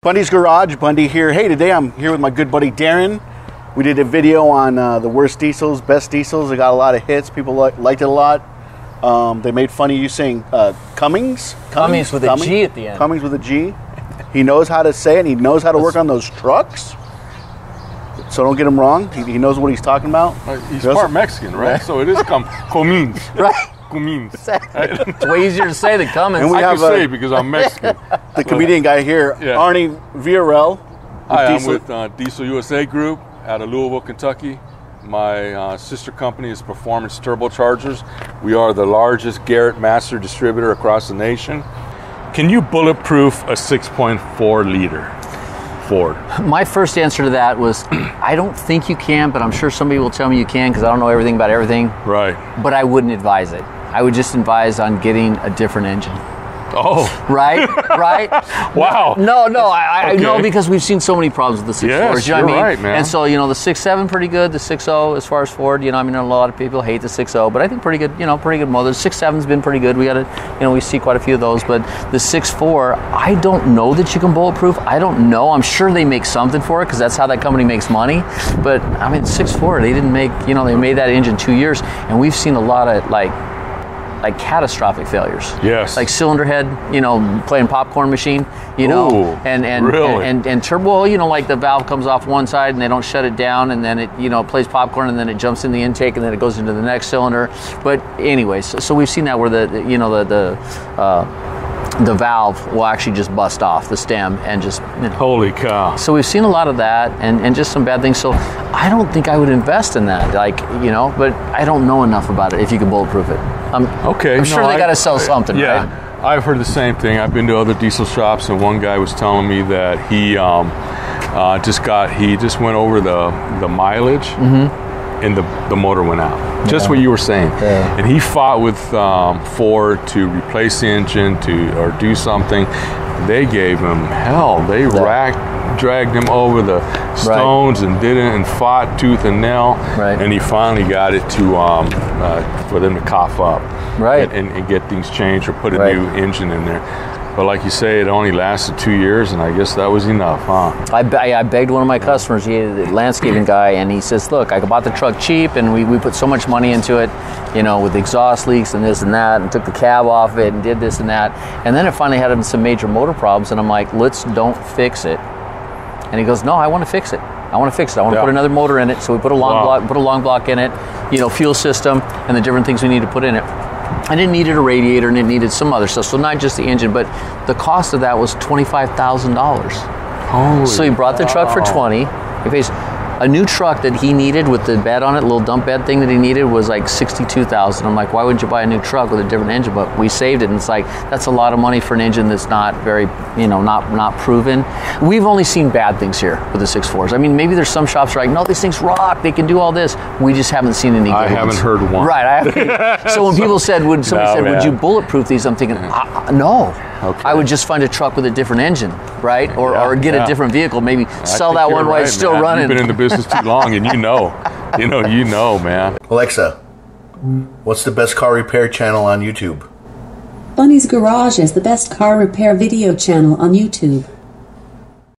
Bundy's Garage, Bundy here. Hey, today I'm here with my good buddy Darren. We did a video on uh, the worst diesels, best diesels. It got a lot of hits. People li- liked it a lot. Um, they made fun of you saying uh, Cummings. Cummings with a G at the end. Cummings with a G. He knows how to say it. and He knows how to work on those trucks. So don't get him wrong. He, he knows what he's talking about. Uh, He's Yes. part Mexican, right? So it is com- Comines. Right. Comines. It's way easier to say than Cummins. And we I have, can uh, say because I'm Mexican. The comedian guy here, Yeah. Arnie Villarreal. with Hi, I'm Diesel- with uh, Diesel USA Group out of Louisville, Kentucky. My uh, sister company is Performance Turbochargers. We are the largest Garrett Master distributor across the nation. Can you bulletproof a 6.4 liter Ford? My first answer to that was, I don't think you can, but I'm sure somebody will tell me you can because I don't know everything about everything. Right. But I wouldn't advise it. I would just advise on getting a different engine. Oh, Right? right? wow. No, no, I, I Okay. know because we've seen so many problems with the six Yes, fours. You know what I you're mean? right, man. And so you know the six seven pretty good. The six zero as far as Ford, you know, I mean a lot of people hate the six zero, but I think pretty good. You know, pretty good motor. The six seven's been pretty good. We got to, you know, we see quite a few of those. But the six four, I don't know that you can bulletproof. I don't know. I'm sure they make something for it because that's how that company makes money. But I mean, six four, they didn't make. You know, they made that engine two years, and we've seen a lot of like like catastrophic failures. Yes. Like cylinder head, you know, playing popcorn machine, you know, Ooh, and and, really? and and and turbo. You know, like the valve comes off one side and they don't shut it down, and then it you know plays popcorn, and then it jumps in the intake, and then it goes into the next cylinder. But anyways, so, so we've seen that where the the- you know the the uh, the valve will actually just bust off the stem and just you know, Holy cow. so we've seen a lot of that and, and just some bad things. So I don't think I would invest in that. Like, you know, but I don't know enough about it if you could bulletproof it. I'm, Okay. I'm no, sure they got to sell something, Yeah, right? I've heard the same thing. I've been to other diesel shops, and one guy was telling me that he um, uh, just got he just went over the the mileage, and the the motor went out. Just what you were saying. Yeah. And he fought with um, Ford to replace the engine to or do something. They gave him hell. They racked, dragged him over the stones and did it and fought tooth and nail. Right. And he finally got it to um, uh, for them to cough up Right. and, and get things changed or put a Right. new engine in there. But like you say, it only lasted two years, and I guess that was enough, huh? I, be- I begged one of my customers, he a landscaping guy, and he says, "Look, I bought the truck cheap, and we, we put so much money into it, you know, with exhaust leaks and this and that, and took the cab off it and did this and that, and then it finally had some major motor problems, and I'm like, let's don't fix it." And he goes, "No, I want to fix it. I want to fix it. I want to put another motor in it. So we put a long Wow. block, put a long block in it, you know, fuel system, and the different things we need to put in it." And it needed a radiator and it needed some other stuff. So not just the engine, but the cost of that was twenty five thousand dollars. Holy So he brought the truck for 20. He pays a new truck that he needed with the bed on it, little dump bed thing that he needed was like 62,000. I'm like, why wouldn't you buy a new truck with a different engine? But we saved it and it's like that's a lot of money for an engine that's not very, you know, not not proven. We've only seen bad things here with the 6.4s. I mean, maybe there's some shops are like, no, these things rock. They can do all this. We just haven't seen any I haven't ones. heard one. Right. I haven't. so when people said, would somebody No, said, would you bulletproof these? I'm thinking, uh, no. Okay. I would just find a truck with a different engine, right? Or, Yeah, or get yeah. a different vehicle. Maybe I sell that you're one while it's still man. running. You've been in the business too long, and you know, you know, you know, man. Alexa, what's the best car repair channel on YouTube? Bundy's Garage is the best car repair video channel on YouTube.